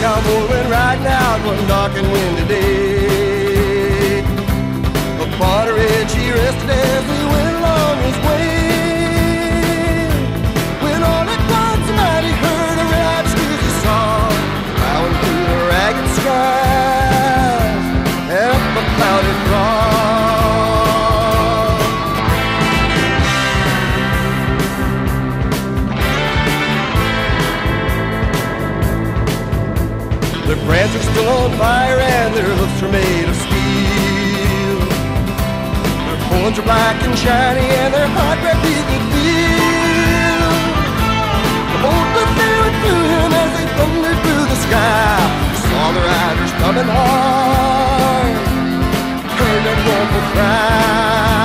cowboy went riding out one dark and windy day. A ridge he rested as he went along his way. When all at once a night he heard a rap squeaky song, plowing through the ragged skies and up a clouded throng. Their brands are still on fire and their hoofs are made of steel. Their horns are black and shiny and their hot red could feel. The bolt was staring through him as they thundered through the sky. Saw the riders coming hard, heard their mournful cry.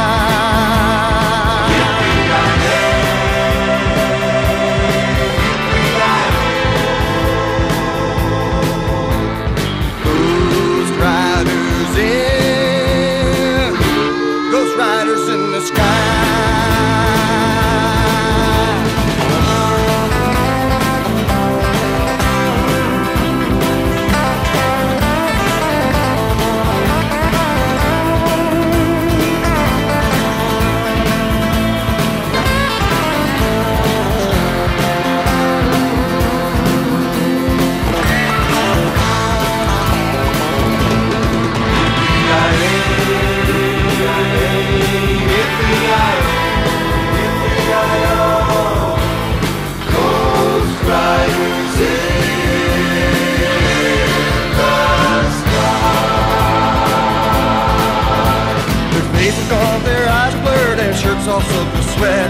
Faces gone, their eyes blurred, and shirts all soaked with sweat.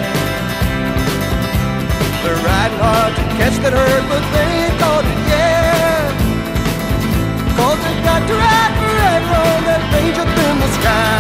They're riding hard to catch that herd, but they ain't caught it yet. Cause they got to ride forever on that range up in the sky.